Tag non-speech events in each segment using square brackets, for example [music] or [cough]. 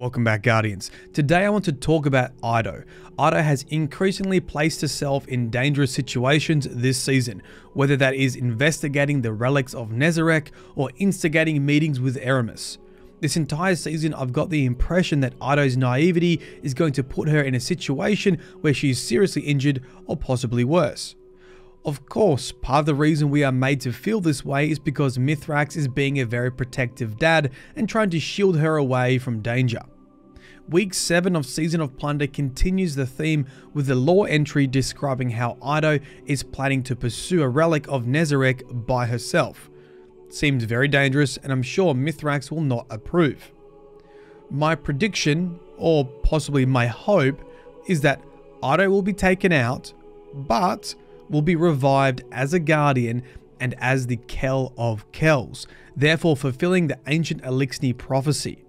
Welcome back, Guardians. Today I want to talk about Eido. Eido has increasingly placed herself in dangerous situations this season, whether that is investigating the relics of Nezarec or instigating meetings with Eramis. This entire season, I've got the impression that Eido's naivety is going to put her in a situation where she is seriously injured or possibly worse. Of course, part of the reason we are made to feel this way is because Mithrax is being a very protective dad and trying to shield her away from danger. Week 7 of Season of Plunder continues the theme with the lore entry describing how Eido is planning to pursue a relic of Nezarec by herself. Seems very dangerous and I'm sure Mithrax will not approve. My prediction, or possibly my hope, is that Eido will be taken out, but will be revived as a guardian and as the Kell of Kells, therefore fulfilling the ancient Eliksni prophecy.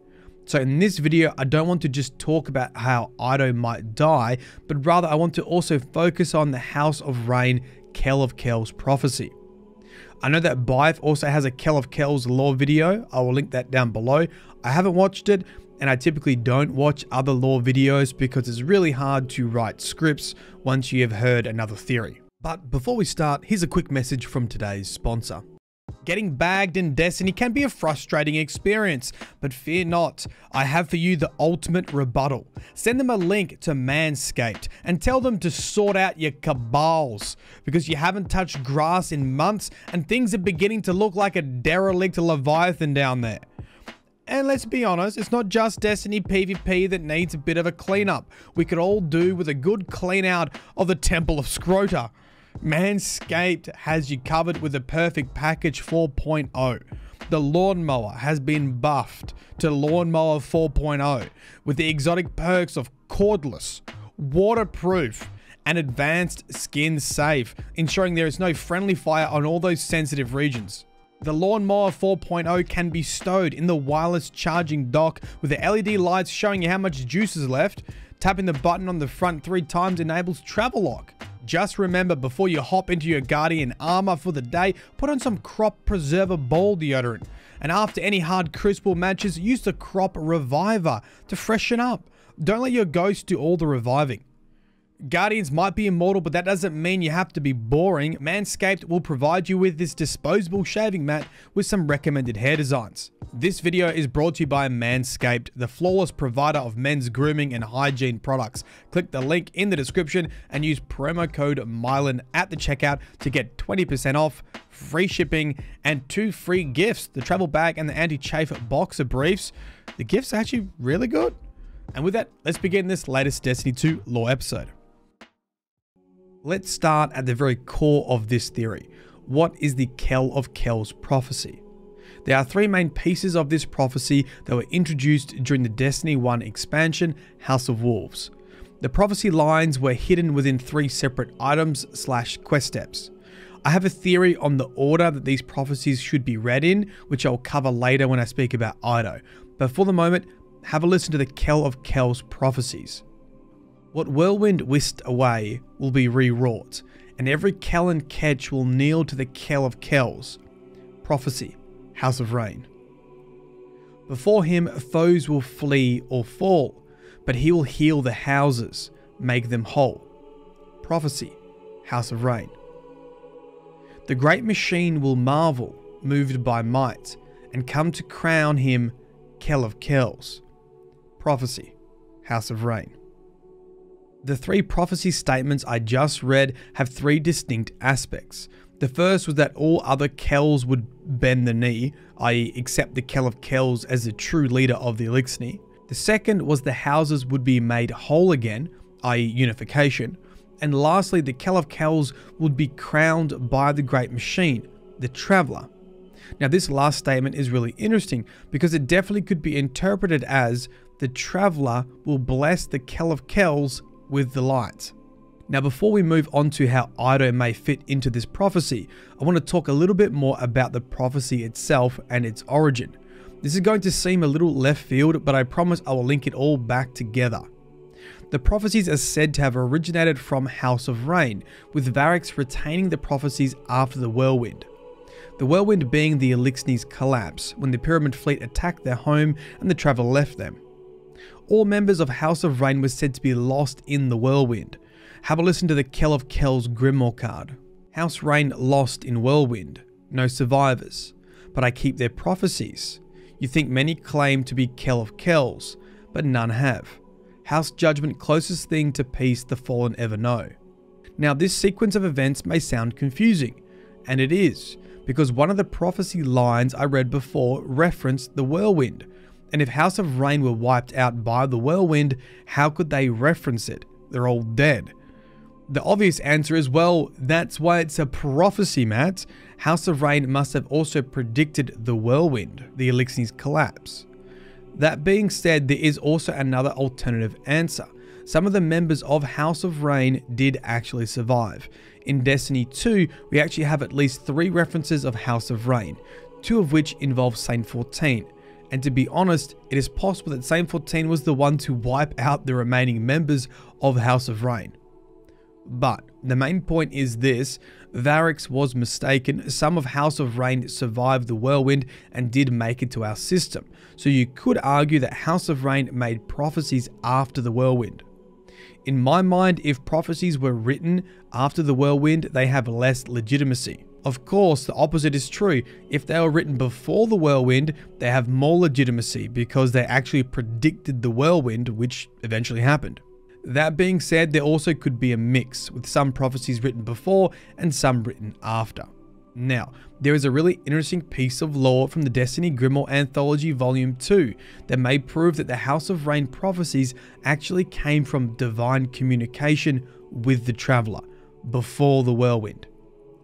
So in this video, I don't want to just talk about how Eido might die, but rather I want to also focus on the House of Rain Kell of Kells prophecy. I know that Byf also has a Kell of Kells lore video. I will link that down below. I haven't watched it, and I typically don't watch other lore videos because it's really hard to write scripts once you have heard another theory. But before we start, here's a quick message from today's sponsor. Getting bagged in Destiny can be a frustrating experience, but fear not. I have for you the ultimate rebuttal. Send them a link to Manscaped and tell them to sort out your cabals because you haven't touched grass in months and things are beginning to look like a derelict Leviathan down there. And let's be honest, it's not just Destiny PvP that needs a bit of a cleanup. We could all do with a good clean out of the Temple of Scrota. Manscaped has you covered with the perfect package 4.0. The lawnmower has been buffed to lawnmower 4.0 with the exotic perks of cordless, waterproof, and advanced skin safe, ensuring there is no friendly fire on all those sensitive regions. The Lawnmower 4.0 can be stowed in the wireless charging dock with the LED lights showing you how much juice is left. Tapping the button on the front three times enables travel lock. Just remember before you hop into your Guardian armor for the day, put on some Crop Preserver Ball deodorant. And after any hard crucible matches, use the Crop Reviver to freshen up. Don't let your ghost do all the reviving. Guardians might be immortal, but that doesn't mean you have to be boring. Manscaped will provide you with this disposable shaving mat with some recommended hair designs. This video is brought to you by Manscaped, the flawless provider of men's grooming and hygiene products. Click the link in the description and use promo code MYELIN at the checkout to get 20% off, free shipping, and two free gifts, the travel bag and the anti-chafe boxer briefs. The gifts are actually really good. And with that, let's begin this latest Destiny 2 lore episode. Let's start at the very core of this theory. What is the Kell of Kells prophecy? There are three main pieces of this prophecy that were introduced during the Destiny 1 expansion, House of Wolves. The prophecy lines were hidden within three separate items slash quest steps. I have a theory on the order that these prophecies should be read in, which I'll cover later when I speak about Eido. But for the moment, have a listen to the Kell of Kells prophecies. What Whirlwind whisked away will be rewrought, and every Kell and Ketch will kneel to the Kell of Kells. Prophecy, House of Rain. Before him, foes will flee or fall, but he will heal the houses, make them whole. Prophecy, House of Rain. The great machine will marvel, moved by might, and come to crown him Kell of Kells. Prophecy, House of Rain. The three prophecy statements I just read have three distinct aspects. The first was that all other Kells would bend the knee, i.e. accept the Kell of Kells as the true leader of the Eliksni. The second was the houses would be made whole again, i.e. unification. And lastly, the Kell of Kells would be crowned by the Great Machine, the Traveller. Now this last statement is really interesting because it definitely could be interpreted as the Traveller will bless the Kell of Kells with the light. Now, before we move on to how Eido may fit into this prophecy, I want to talk a little bit more about the prophecy itself and its origin. This is going to seem a little left field, but I promise I will link it all back together. The prophecies are said to have originated from House of Rain, with Variks retaining the prophecies after the Whirlwind. The Whirlwind being the Eliksni's collapse, when the Pyramid fleet attacked their home and the Traveler left them. All members of House of Rain were said to be lost in the whirlwind. Have a listen to the Kell of Kells Grimoire card. House Rain lost in whirlwind. No survivors. But I keep their prophecies. You think many claim to be Kell of Kells, but none have. House Judgment closest thing to peace the fallen ever know. Now this sequence of events may sound confusing, and it is, because one of the prophecy lines I read before referenced the whirlwind, and if House of Rain were wiped out by the whirlwind, how could they reference it? They're all dead. The obvious answer is well, that's why it's a prophecy, Matt. House of Rain must have also predicted the whirlwind, the Eliksni's collapse. That being said, there is also another alternative answer. Some of the members of House of Rain did actually survive. In Destiny 2, we actually have at least three references of House of Rain, two of which involve Saint 14. And to be honest, it is possible that Saint 14 was the one to wipe out the remaining members of House of Rain. But the main point is this Variks was mistaken. Some of House of Rain survived the whirlwind and did make it to our system. So you could argue that House of Rain made prophecies after the whirlwind. In my mind, if prophecies were written after the whirlwind, they have less legitimacy. Of course, the opposite is true. If they were written before the whirlwind, they have more legitimacy because they actually predicted the whirlwind, which eventually happened. That being said, there also could be a mix, with some prophecies written before and some written after. Now, there is a really interesting piece of lore from the Destiny Grimoire Anthology Volume 2 that may prove that the House of Rain prophecies actually came from divine communication with the Traveler before the Whirlwind,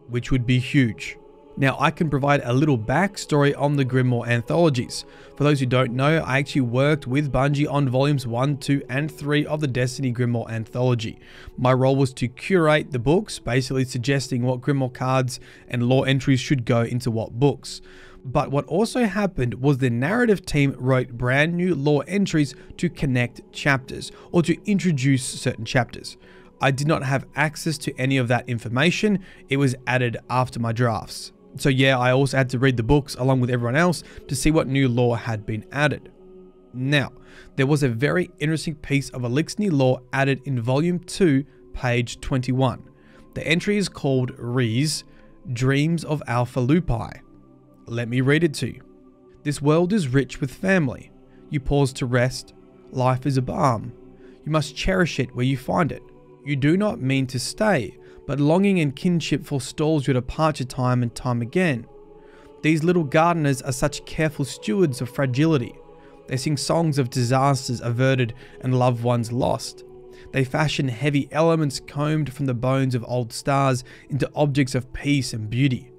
which would be huge. Now, I can provide a little backstory on the Grimoire anthologies. For those who don't know, I actually worked with Bungie on volumes 1, 2, and 3 of the Destiny Grimoire anthology. My role was to curate the books, basically suggesting what Grimoire cards and lore entries should go into what books. But what also happened was the narrative team wrote brand new lore entries to connect chapters or to introduce certain chapters. I did not have access to any of that information, it was added after my drafts. So yeah, I also had to read the books along with everyone else to see what new lore had been added. Now, there was a very interesting piece of Eliksni lore added in volume 2, page 21. The entry is called Reese, Dreams of Alpha Lupi. Let me read it to you. This world is rich with family. You pause to rest. Life is a balm. You must cherish it where you find it. You do not mean to stay, but longing and kinship forestalls your departure time and time again. These little gardeners are such careful stewards of fragility. They sing songs of disasters averted and loved ones lost. They fashion heavy elements combed from the bones of old stars into objects of peace and beauty.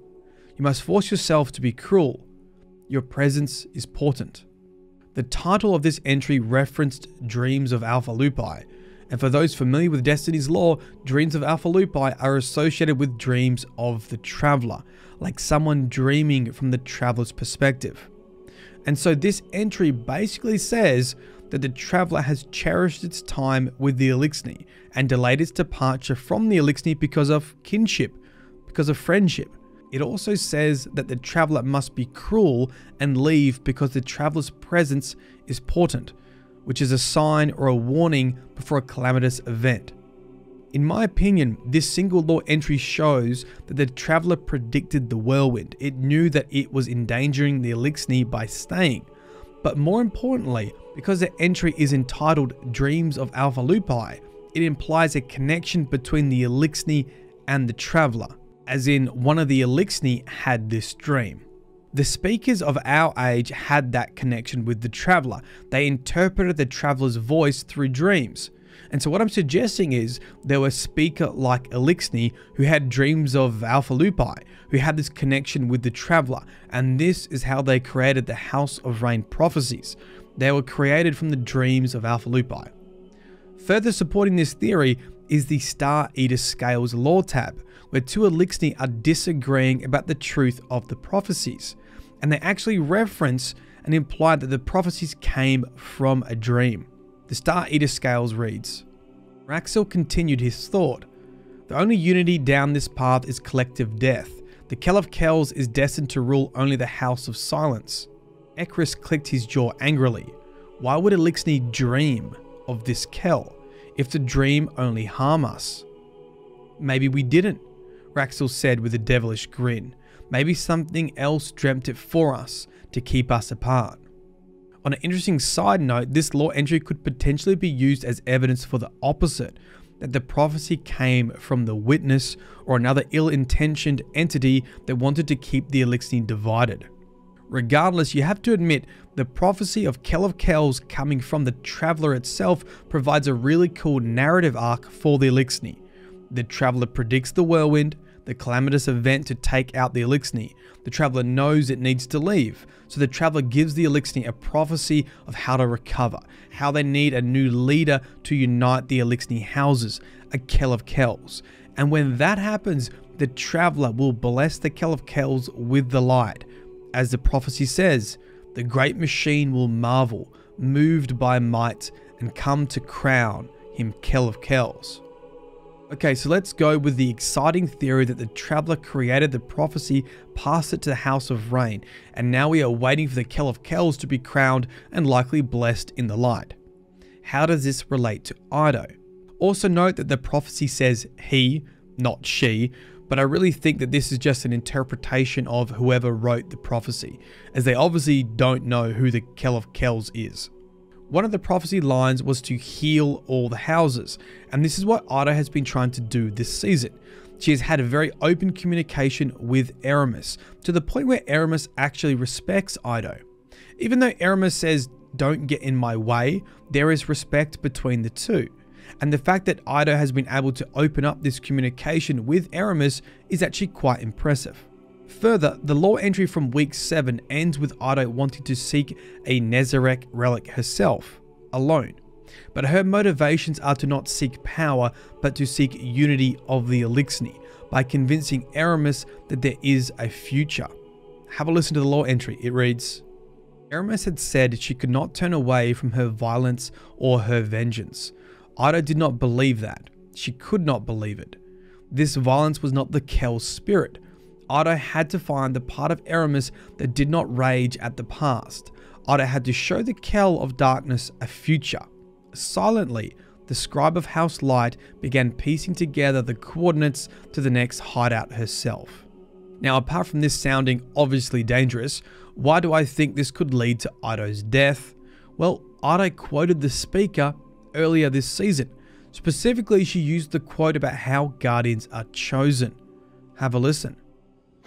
You must force yourself to be cruel. Your presence is portent. The title of this entry referenced Dreams of Alpha Lupi, and for those familiar with Destiny's lore, dreams of Alpha Lupi are associated with dreams of the Traveler, like someone dreaming from the Traveler's perspective. And so this entry basically says that the Traveler has cherished its time with the Eliksni and delayed its departure from the Eliksni because of kinship, because of friendship. It also says that the Traveler must be cruel and leave because the Traveler's presence is portent, which is a sign or a warning before a calamitous event. In my opinion, this single lore entry shows that the Traveler predicted the whirlwind. It knew that it was endangering the Eliksni by staying. But more importantly, because the entry is entitled Dreams of Alpha Lupi, it implies a connection between the Eliksni and the Traveler, as in one of the Eliksni had this dream. The speakers of our age had that connection with the traveler. They interpreted the traveler's voice through dreams. And so what I'm suggesting is there were speaker like Eliksni who had dreams of Alpha Lupi, who had this connection with the traveler, and this is how they created the House of Rain prophecies. They were created from the dreams of Alpha Lupi. Further supporting this theory is the Star Eater Scales lore tab, where two Eliksni are disagreeing about the truth of the prophecies and they actually reference and imply that the prophecies came from a dream. The Star Eater Scales reads Raxel continued his thought. The only unity down this path is collective death. The Kell of Kells is destined to rule only the House of Silence. Ekris clicked his jaw angrily. Why would Eliksni dream of this Kell if the dream only harm us? Maybe we didn't, Raxel said with a devilish grin. Maybe something else dreamt it for us to keep us apart. On an interesting side note, this lore entry could potentially be used as evidence for the opposite, that the prophecy came from the witness or another ill-intentioned entity that wanted to keep the Eliksni divided. Regardless, you have to admit, the prophecy of Kell of Kells coming from the Traveler itself provides a really cool narrative arc for the Eliksni. The Traveler predicts the whirlwind, the calamitous event to take out the Eliksni. The Traveler knows it needs to leave, so the Traveler gives the Eliksni a prophecy of how to recover, how they need a new leader to unite the Eliksni houses, a Kell of Kells. And when that happens, the Traveler will bless the Kell of Kells with the light. As the prophecy says, the great machine will marvel, moved by might, and come to crown him Kell of Kells. Okay, so let's go with the exciting theory that the Traveler created the prophecy, passed it to the House of Rain, and now we are waiting for the Kell of Kells to be crowned and likely blessed in the light. How does this relate to Eido? Also note that the prophecy says he, not she, but I really think that this is just an interpretation of whoever wrote the prophecy, as they obviously don't know who the Kell of Kells is. One of the prophecy lines was to heal all the houses, and this is what Eido has been trying to do this season. She has had a very open communication with Eramis, to the point where Eramis actually respects Eido. Even though Eramis says, don't get in my way, there is respect between the two. And the fact that Eido has been able to open up this communication with Eramis is actually quite impressive. Further, the lore entry from week 7 ends with Eido wanting to seek a Nezarec relic herself, alone. But her motivations are to not seek power, but to seek unity of the Eliksni, by convincing Eramis that there is a future. Have a listen to the lore entry, it reads, Eramis had said she could not turn away from her violence or her vengeance. Eido did not believe that. She could not believe it. This violence was not the Kell spirit, Eido had to find the part of Eramis that did not rage at the past. Eido had to show the Kell of Darkness a future. Silently, the Scribe of House Light began piecing together the coordinates to the next hideout herself. Now, apart from this sounding obviously dangerous, why do I think this could lead to Eido's death? Well, Eido quoted the speaker earlier this season. Specifically, she used the quote about how Guardians are chosen. Have a listen.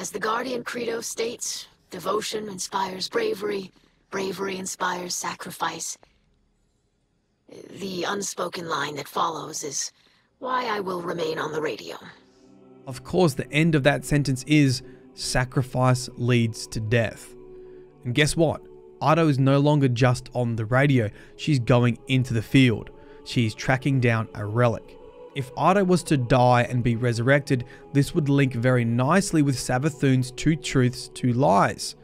As the Guardian Credo states, devotion inspires bravery, bravery inspires sacrifice. The unspoken line that follows is why I will remain on the radio. Of course, the end of that sentence is sacrifice leads to death. And guess what? Eido is no longer just on the radio, she's going into the field. She's tracking down a relic. If Eido was to die and be resurrected, this would link very nicely with Savathun's two truths, two lies.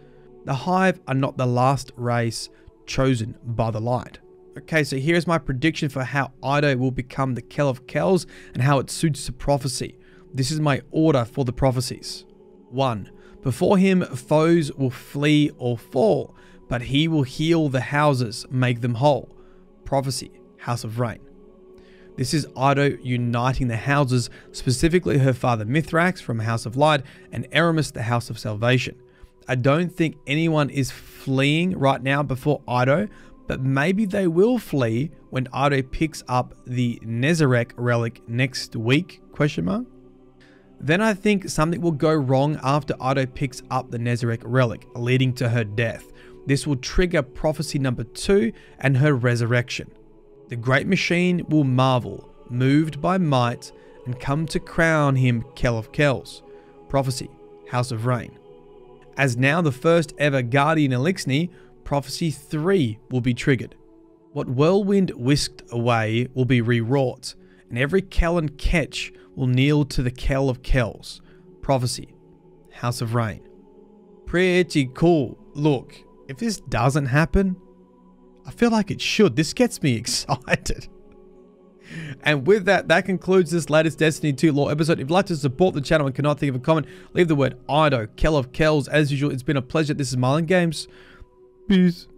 The Hive are not the last race chosen by the light. Okay, so here's my prediction for how Eido will become the Kell of Kells and how it suits the prophecy. This is my order for the prophecies. 1. Before him, foes will flee or fall, but he will heal the houses, make them whole. Prophecy, House of Rain. This is Eido uniting the houses, specifically her father Mithrax from House of Light and Eramis, the House of Salvation. I don't think anyone is fleeing right now before Eido, but maybe they will flee when Eido picks up the Nezarec relic next week, question mark. Then I think something will go wrong after Eido picks up the Nezarec relic, leading to her death. This will trigger prophecy number 2 and her resurrection. The great machine will marvel, moved by might, and come to crown him Kell of Kells. Prophecy, House of Rain. As now the first ever Guardian Eliksni, Prophecy 3 will be triggered. What Whirlwind whisked away will be rewrought, and every Kell and Ketch will kneel to the Kell of Kells. Prophecy, House of Rain. Pretty cool. Look, if this doesn't happen, I feel like it should. This gets me [laughs] excited. And with that, that concludes this latest Destiny 2 lore episode. If you'd like to support the channel and cannot think of a comment, leave the word Eido, Kell of Kells. As usual, it's been a pleasure. This is Myelin Games. Peace.